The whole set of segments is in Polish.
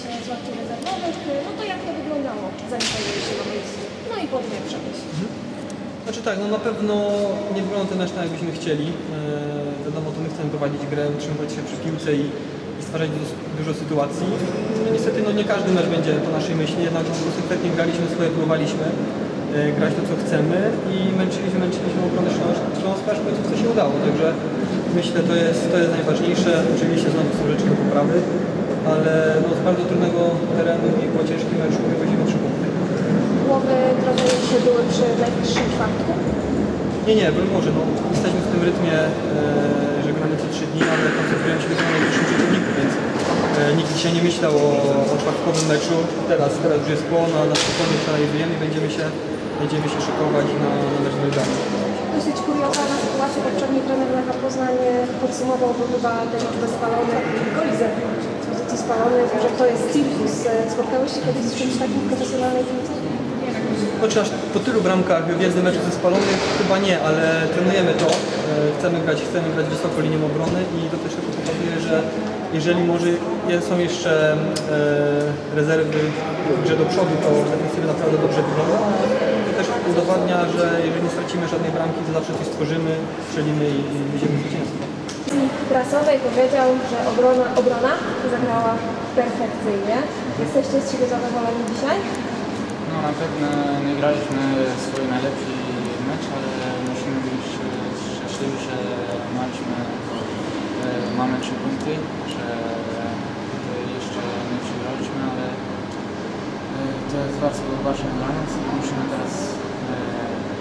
się z ławki rezerwowych, no to jak to wyglądało, zanim pojawiłeś się na? No i potem jak przemysł. Znaczy tak, no na pewno nie wygląda ten mecz tak, jakbyśmy chcieli. Eee, wiadomo, to my chcemy prowadzić grę, utrzymywać się przy piłce i, i stwarzać dużo, dużo sytuacji. Niestety no, nie każdy mecz będzie po naszej myśli, jednak konsekwentnie graliśmy swoje, próbowaliśmy e, grać to, co chcemy i męczyliśmy, męczyliśmy obronę Śląsk- Śląska, aż w końcu to się udało. Także myślę, to jest, to jest najważniejsze. Oczywiście znowu są rzeczy do poprawy, ale no, z bardzo trudnego terenu i po ciężkim meczu wywozimy trzy punkty. Głowy trochę się były przy najbliższym czwartku. Nie, nie, broń Boże, no, jesteśmy w tym rytmie, e, że gramy co trzy dni, ale koncentrujemy się na najbliższym przeciwniku, więc e, nikt dzisiaj nie myślał o, o czwartkowym meczu. Teraz, teraz już jest po, na, na spokojnie przeanalizujemy i będziemy się, będziemy się szykować na, na mecz z. Dosyć kuriozalna sytuacja, poprzedni trener Lecha Poznań e, podsumował, bo chyba ten liczbę spalonych i goli zewnątrz spalonych, że to jest cirkus. E, Spotkałeś się kiedyś z czymś takim w profesjonalnej piłce? Znaczy aż po tylu bramkach w jednym meczu ze spalonych chyba nie, ale trenujemy to. E, Chcemy grać, chcemy grać wysoko linią obrony i to też pokazuje, że jeżeli może są jeszcze e, rezerwy w grze do przodu, to defensywa naprawdę dobrze wygląda. To też udowadnia, że jeżeli nie stracimy żadnej bramki, to zawsze coś stworzymy, strzelimy i, i będziemy zwycięstwo. Prasowej powiedział, że obrona, obrona zagrała perfekcyjnie. Jesteście z siebie zadowoleni dzisiaj? No na pewno nie graliśmy swój najlepszy mecz, ale musimy być szczęśliwi, że mieliśmy, e, mamy trzy punkty, że jeszcze nie przegraliśmy, ale e, to jest bardzo nas i musimy teraz e,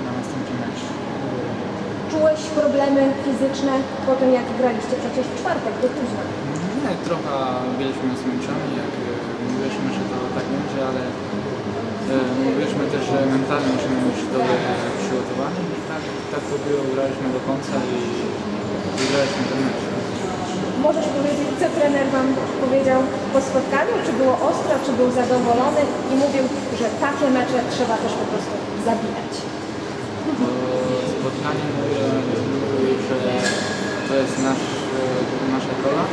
na następny mecz Czułeś problemy fizyczne po tym, jak graliście przecież w czwartek do późna. Nie, trochę byliśmy zmęczeni, jak e, mówiliśmy, że to tak będzie, ale e, mówiliśmy też, że mentalnie musimy być dobrze przygotowani i tak, tak to było, graliśmy do końca i wygraliśmy ten mecz. Możesz powiedzieć, co trener Wam powiedział po spotkaniu? Czy było ostro, czy był zadowolony i mówił, że takie mecze trzeba też po prostu zabijać. Po spotkaniu mówił, że to jest nasz, e, nasza rola,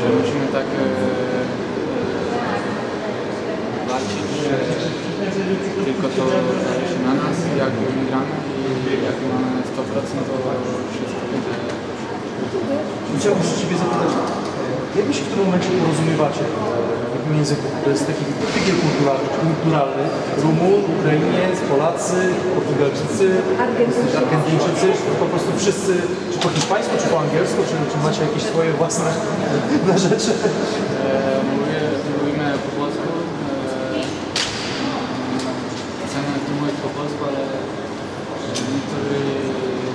że musimy tak e, walczyć, że tylko to zależy na nas, jak my gramy i jak mamy 100% to wszystko będzie Chciałbym się Ciebie zapytać, jak Wy się w tym momencie porozumiewacie w jakim języku? To jest taki tygiel kulturalny, kulturalny. Rumun, Ukrainiec, Polacy, Portugalczycy, Argentyńczycy. Argentyńczycy, czy po prostu wszyscy, czy po hiszpańsku, czy po angielsku, czy, czy macie jakieś swoje własne na rzeczy? E, mówię, mówimy po polsku. E, chcemy tu mówić po polsku, ale niektórzy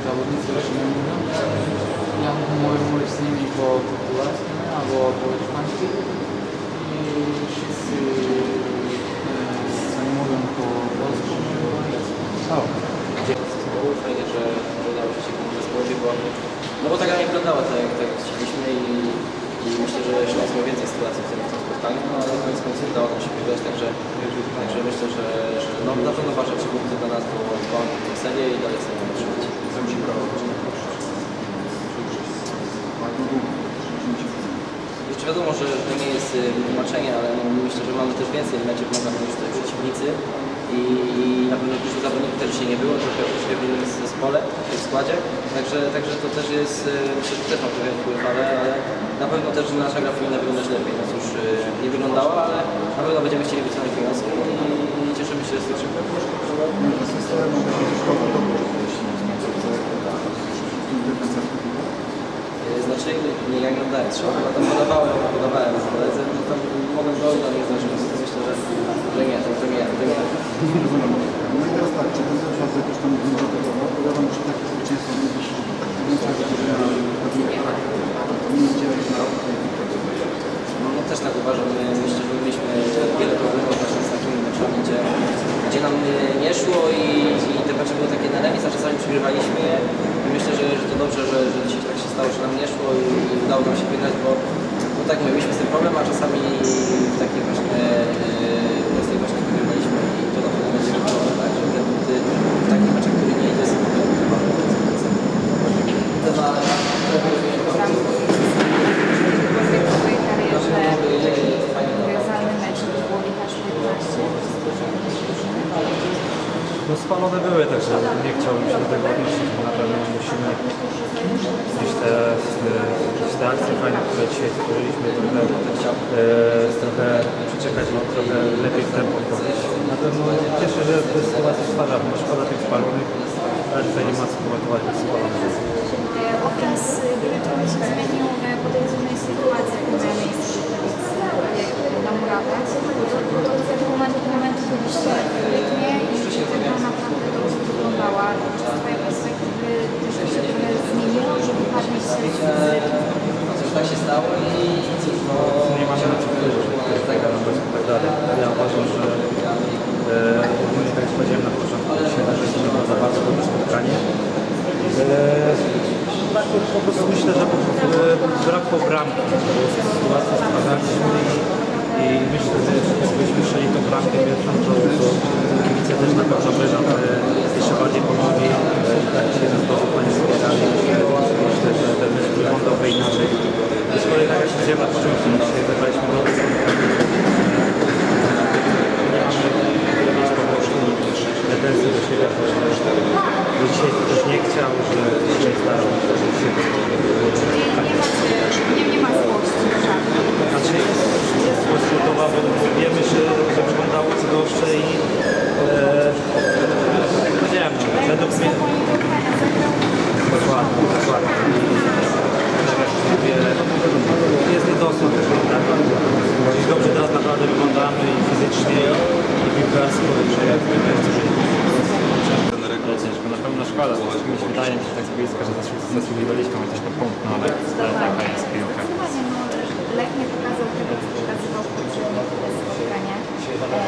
zawodnicy jeszcze nie mówią. Ja mogę mówić z nimi po portugalsku albo po hiszpańsku. I wszyscy, e, co nie mówią po polsku, mówią po angielsku. zespołu. Fajnie, że, że udało się w tym zespołie, bo, no bo ta gra nie wyglądała tak, jak- tak jak chcieliśmy i, i myślę, że Śląsk miał więcej sytuacji w w tym spotkaniu, no ale koniec końców udało nam się wygrać, także, także myślę, że, że no, na pewno ważne trzy punkty dla nas, bo dwa w serię i dalej chcemy utrzymać. Jeszcze wiadomo, że to nie jest y, tłumaczenie, ale no, myślę, że mamy też więcej meczów tutaj przeciwnicy i, i na pewno dużo zawodników też dzisiaj nie było, trochę troszkę w innym zespole, w składzie, także, także to też jest, myślę, że też ma pewien wpływ, ale, ale na pewno też nasza gra powinna wyglądać lepiej, no cóż, y, nie wyglądała, ale na pewno będziemy chcieli wyciągnąć wnioski i, i cieszymy się z tych Znaczy, nie, ja nie oddałem strzału, bo tam podawałem, podawałem koledze, tam mogłem go oddać, nie znaczy, więc myślę, że, że nie, to, to nie, to No i teraz tak, czy ten czas jakoś tam no powiadam, że takie że tak które miały pewien charakter, nie widziałeś na rok, No, no też tak uważam, my myślę, że mieliśmy wiele problemów właśnie z takimi meczami, gdzie, gdzie nam nie szło i, i te mecze były takie na remis, a czasami przegrywaliśmy. Je. I myślę, że, że to dobrze, że, że dzisiaj tak się stało, że nam nie szło i, udało nam się wygrać, bo no tak mówię, mieliśmy z tym problem, a czasami w takich właśnie yy, kwestiach właśnie wygrywaliśmy i to na pewno będzie dobrze, tak, że te punkty w takich meczach, które nie idzie, są to ważne konsekwencje. w swojej karierze No spalone były, także nie chciałbym się do tego odnosić, bo na pewno musimy gdzieś te, gdzieś te akcje fajne, które dzisiaj stworzyliśmy, trochę, e, trochę przeczekać i trochę lepiej w tempo wchodzić. Na pewno cieszę, że te sytuacje stwarza, bo szkoda tych spalonych, ale tutaj nie ma co komentować bez spalonych. Obraz trochę się zmienił po tej trudnej sytuacji, jaka miała miejsce na murawę. Do tego momentu, do gra naprawdę dobrze wyglądała. Czy z Twojej perspektywy też to się trochę zmieniło, że wypadliście z? Cóż, tak się stało i no, Nie mamy na co że i tak dalej. Ja uważam, że e, ogólnie tak jak powiedziałem na początku, dzisiaj na rzeczy wygląda bardzo dobre spotkanie. E, tak, po, prostu myślę, że po, e, brakło bramki, bo stwarzaliśmy i, i myślę, że jakbyśmy strzeli tą bramkę pierwszą, to, to kibice też na pewno e, jeszcze bardziej pomogli. E, tak się na sposób fajnie wspierali. Myślę, że ten mecz wyglądałby inaczej. Z kolei tak jak powiedziałem na początku, dzisiaj mamy mieć po prostu pretensji do siebie, że, że dzisiaj ktoś nie chciał, że dzisiaj zdarzył się, że się nie ma złości żadnej. Znaczy sportowa, bo wiemy, że, wyglądało co gorsze i e, tak jak powiedziałem, no, według mnie dokładnie. I tak jest tak? I dobrze teraz naprawdę wyglądamy i fizycznie i piłkarsko, że jakby to ciężko, na pewno szkoda, bo mi się wydaje tak z bliska, że zasłu- zasługiwaliśmy chociaż na punkt, no ale, taka jest piłka. No, Lech nie pokazał tego, co pokazywał w poprzednich spotkaniach. E,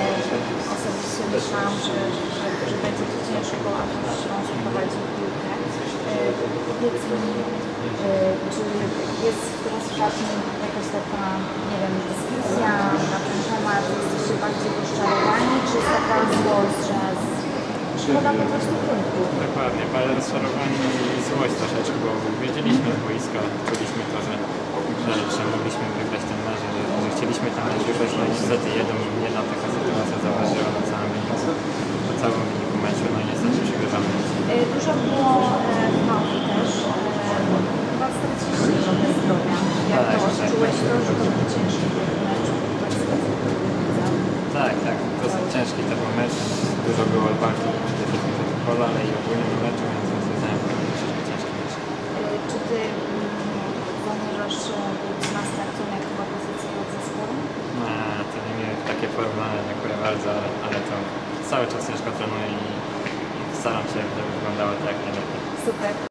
osobiście myślałam, że, że, że będzie to ciężko, a to Śląsk prowadził piłkę. E, powiedz mi, e, czy jest teraz w szatni jakaś taka, nie wiem, dyskusja na ten temat, jesteście bardziej rozczarowani, czy jest taka złość, że szkoda po prostu punktów? Dokładnie, ale rozczarowani i złość troszeczkę, bo wiedzieliśmy z boiska, czuliśmy to, że, że, mogliśmy wygrać ten mecz, że, że chcieliśmy ten mecz wygrać, no niestety jeden, jedna taka sytuacja zaważyła na na całym meczu, no niestety przegrywamy. E, Dużo było e, małych też. e, Chyba straciliście trochę zdrowia. Jak Tak, to tak, odczułeś tak. to, że to był ciężki mecz? Tak, tak, dosyć ciężki to był mecz, dużo było walki przede wszystkim do pola, ale i ogólnie w meczu, więc rozwiązałem troszeczkę ciężki mecz. E, Czy ty mm, zamierzasz e, być następcą jak chyba pozycji od zespołu? No, to nie miałem takie porównania, dziękuję bardzo, ale, ale to cały czas ciężko trenuję i, staram się, żeby wyglądało tak jak najlepiej. Super.